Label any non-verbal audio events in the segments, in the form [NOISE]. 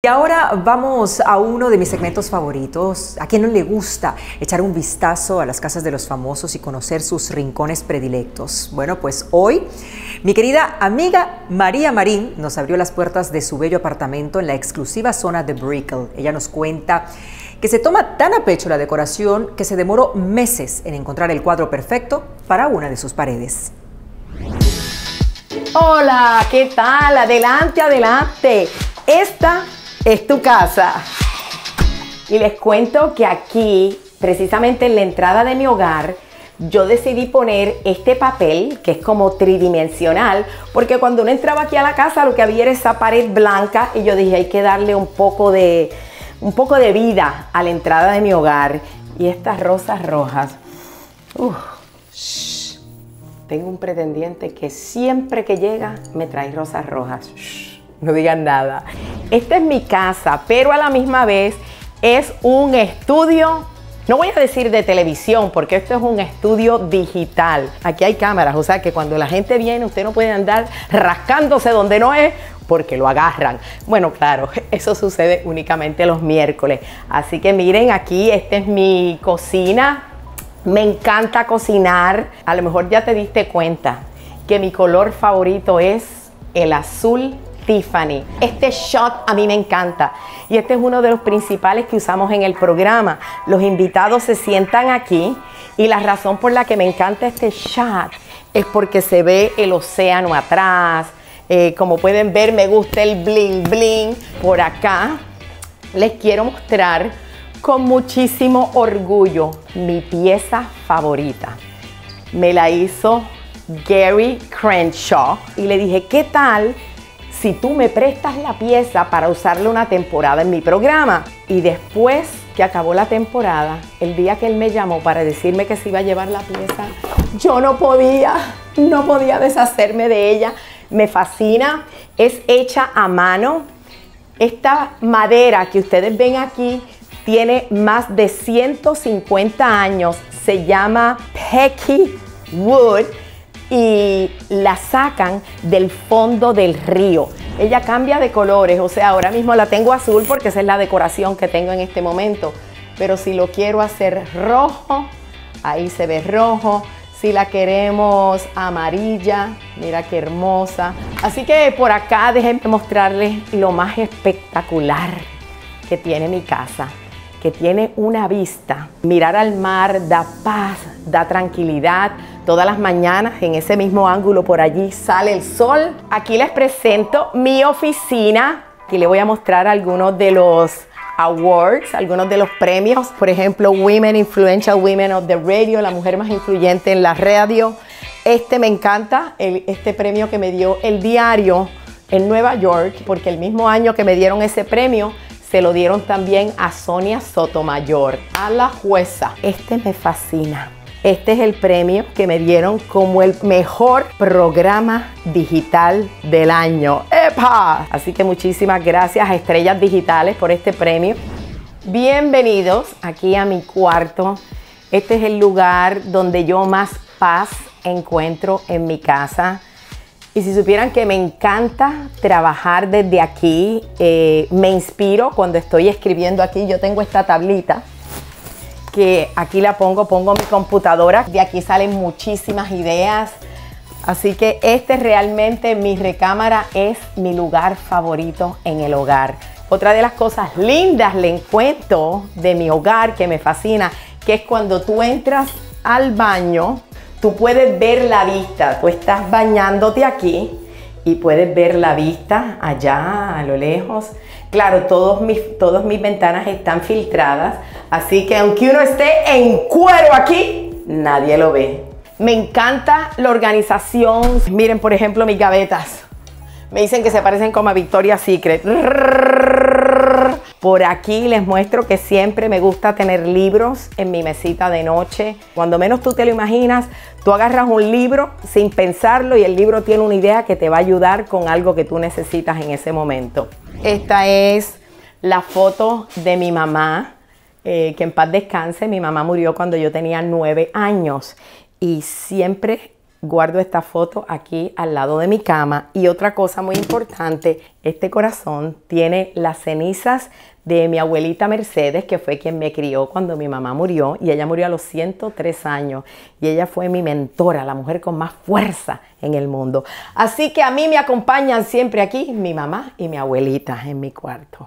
Y ahora vamos a uno de mis segmentos favoritos. ¿A quién no le gusta echar un vistazo a las casas de los famosos y conocer sus rincones predilectos? Bueno, pues hoy mi querida amiga María Marín nos abrió las puertas de su bello apartamento en la exclusiva zona de Brickell. Ella nos cuenta que se toma tan a pecho la decoración que se demoró meses en encontrar el cuadro perfecto para una de sus paredes. Hola, ¿qué tal? Adelante, adelante. Esta es tu casa. Y les cuento que aquí, precisamente en la entrada de mi hogar, yo decidí poner este papel que es como tridimensional, porque cuando uno entraba aquí a la casa lo que había era esa pared blanca y yo dije hay que darle un poco de, un poco de vida a la entrada de mi hogar. Y estas rosas rojas, tengo un pretendiente que siempre que llega me trae rosas rojas no digan nada. Esta es mi casa, pero a la misma vez es un estudio, no voy a decir de televisión, porque esto es un estudio digital. Aquí hay cámaras, o sea que cuando la gente viene, usted no puede andar rascándose donde no es porque lo agarran. Bueno, claro, [LAUGHS] eso sucede únicamente los miércoles. Así que miren aquí, esta es mi cocina. Me encanta cocinar. A lo mejor ya te diste cuenta que mi color favorito es el azul Tiffany. Este shot a mí me encanta y este es uno de los principales que usamos en el programa. Los invitados se sientan aquí y la razón por la que me encanta este shot es porque se ve el océano atrás. Eh, como pueden ver, me gusta el bling bling por acá. Les quiero mostrar con muchísimo orgullo mi pieza favorita. Me la hizo Gary Crenshaw y le dije, ¿qué tal si tú me prestas la pieza para usarla una temporada en mi programa. Y después que acabó la temporada, el día que él me llamó para decirme que se iba a llevar la pieza, yo no podía, no podía deshacerme de ella. Me fascina, es hecha a mano. Esta madera que ustedes ven aquí tiene más de 150 años, se llama Pecky Wood y la sacan del fondo del río. Ella cambia de colores, o sea, ahora mismo la tengo azul porque esa es la decoración que tengo en este momento. Pero si lo quiero hacer rojo, ahí se ve rojo. Si la queremos amarilla, mira qué hermosa. Así que por acá déjenme mostrarles lo más espectacular que tiene mi casa que tiene una vista. Mirar al mar da paz, da tranquilidad. Todas las mañanas en ese mismo ángulo por allí sale el sol. Aquí les presento mi oficina. Aquí les voy a mostrar algunos de los awards, algunos de los premios. Por ejemplo, Women Influential Women of the Radio, la mujer más influyente en la radio. Este me encanta, este premio que me dio el diario en Nueva York, porque el mismo año que me dieron ese premio, se lo dieron también a Sonia Sotomayor, a la jueza. Este me fascina. Este es el premio que me dieron como el mejor programa digital del año. ¡Epa! Así que muchísimas gracias a Estrellas Digitales por este premio. Bienvenidos aquí a mi cuarto. Este es el lugar donde yo más paz encuentro en mi casa. Y si supieran que me encanta trabajar desde aquí, eh, me inspiro cuando estoy escribiendo aquí. Yo tengo esta tablita que aquí la pongo, pongo mi computadora. De aquí salen muchísimas ideas. Así que este realmente mi recámara es mi lugar favorito en el hogar. Otra de las cosas lindas le encuentro de mi hogar que me fascina, que es cuando tú entras al baño tú puedes ver la vista. Tú estás bañándote aquí y puedes ver la vista allá a lo lejos. Claro, todos mis, todas mis ventanas están filtradas, así que aunque uno esté en cuero aquí, nadie lo ve. Me encanta la organización. Miren, por ejemplo, mis gavetas. Me dicen que se parecen como a Victoria's Secret. Por aquí les muestro que siempre me gusta tener libros en mi mesita de noche. Cuando menos tú te lo imaginas, tú agarras un libro sin pensarlo y el libro tiene una idea que te va a ayudar con algo que tú necesitas en ese momento. Esta es la foto de mi mamá, eh, que en paz descanse. Mi mamá murió cuando yo tenía nueve años y siempre guardo esta foto aquí al lado de mi cama. Y otra cosa muy importante, este corazón tiene las cenizas de mi abuelita Mercedes, que fue quien me crió cuando mi mamá murió. Y ella murió a los 103 años. Y ella fue mi mentora, la mujer con más fuerza en el mundo. Así que a mí me acompañan siempre aquí mi mamá y mi abuelita en mi cuarto.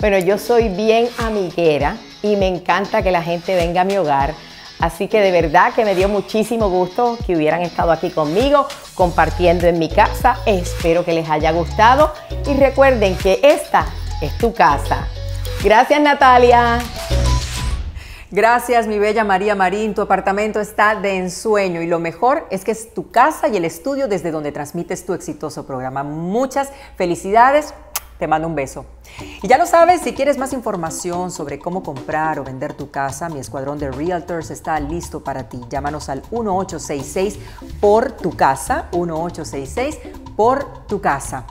Bueno, yo soy bien amiguera y me encanta que la gente venga a mi hogar Así que de verdad que me dio muchísimo gusto que hubieran estado aquí conmigo compartiendo en mi casa. Espero que les haya gustado y recuerden que esta es tu casa. Gracias Natalia. Gracias, mi bella María Marín. Tu apartamento está de ensueño y lo mejor es que es tu casa y el estudio desde donde transmites tu exitoso programa. Muchas felicidades. Te mando un beso. Y ya lo sabes, si quieres más información sobre cómo comprar o vender tu casa, mi escuadrón de Realtors está listo para ti. Llámanos al 1866 por tu casa, 1866 por tu casa.